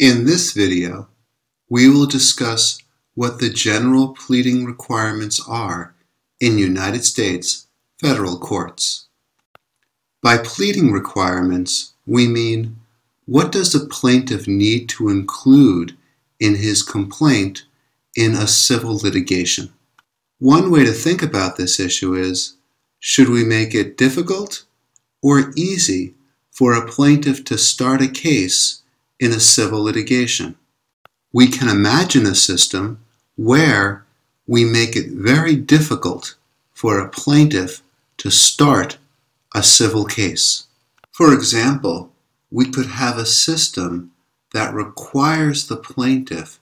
In this video, we will discuss what the general pleading requirements are in United States federal courts. By pleading requirements, we mean what does a plaintiff need to include in his complaint in a civil litigation? One way to think about this issue is, should we make it difficult or easy for a plaintiff to start a case in a civil litigation? We can imagine a system where we make it very difficult for a plaintiff to start a civil case. For example, we could have a system that requires the plaintiff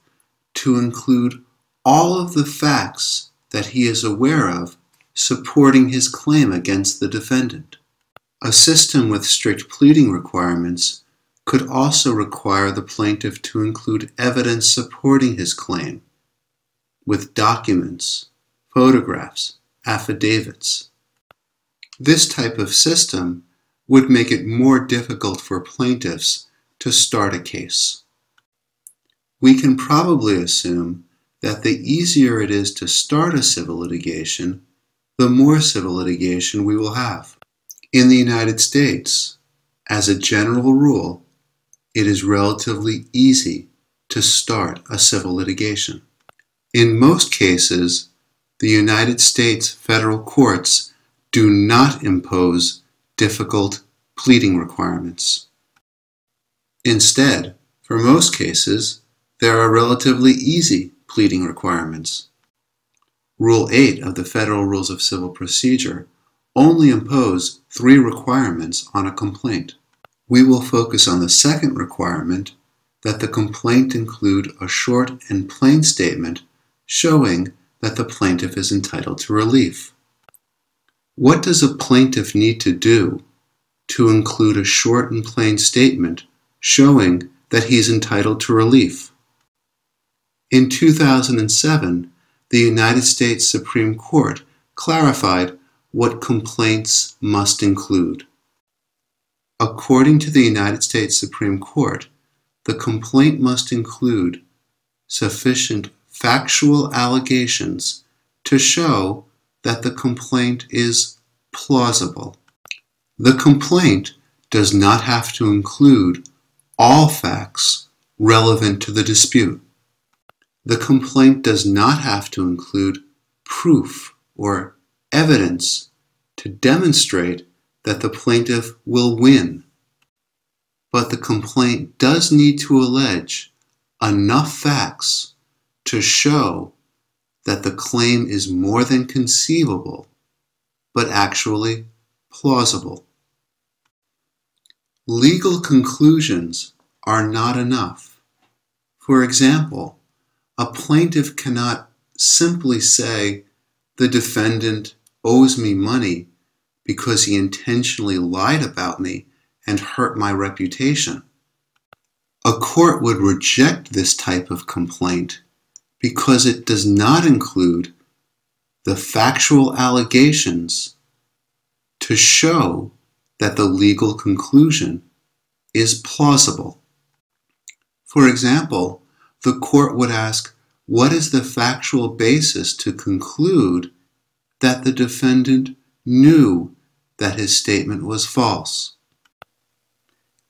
to include all of the facts that he is aware of supporting his claim against the defendant. A system with strict pleading requirements could also require the plaintiff to include evidence supporting his claim, with documents, photographs, affidavits. This type of system would make it more difficult for plaintiffs to start a case. We can probably assume that the easier it is to start a civil litigation, the more civil litigation we will have. In the United States, as a general rule, it is relatively easy to start a civil litigation. In most cases, the United States federal courts do not impose difficult pleading requirements. Instead, for most cases, there are relatively easy pleading requirements. Rule 8 of the Federal Rules of Civil Procedure only impose three requirements on a complaint. We will focus on the second requirement that the complaint include a short and plain statement showing that the plaintiff is entitled to relief. What does a plaintiff need to do to include a short and plain statement showing that he is entitled to relief? In 2007, the United States Supreme Court clarified what complaints must include. According to the United States Supreme Court, the complaint must include sufficient factual allegations to show that the complaint is plausible. The complaint does not have to include all facts relevant to the dispute. The complaint does not have to include proof or evidence to demonstrate that the plaintiff will win. But the complaint does need to allege enough facts to show that the claim is more than conceivable, but actually plausible. Legal conclusions are not enough. For example, a plaintiff cannot simply say, the defendant owes me money because he intentionally lied about me and hurt my reputation. A court would reject this type of complaint because it does not include the factual allegations to show that the legal conclusion is plausible. For example, the court would ask, what is the factual basis to conclude that the defendant knew that his statement was false.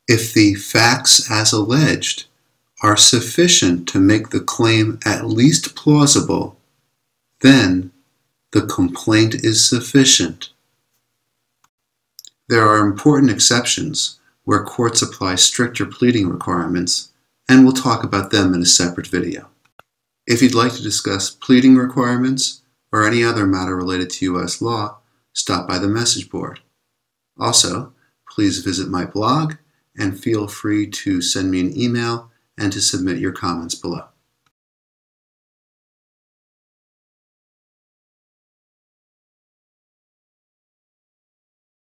If the facts as alleged are sufficient to make the claim at least plausible, then the complaint is sufficient. There are important exceptions where courts apply stricter pleading requirements, and we'll talk about them in a separate video. If you'd like to discuss pleading requirements or any other matter related to U.S. law, stop by the message board. Also, please visit my blog and feel free to send me an email and to submit your comments below.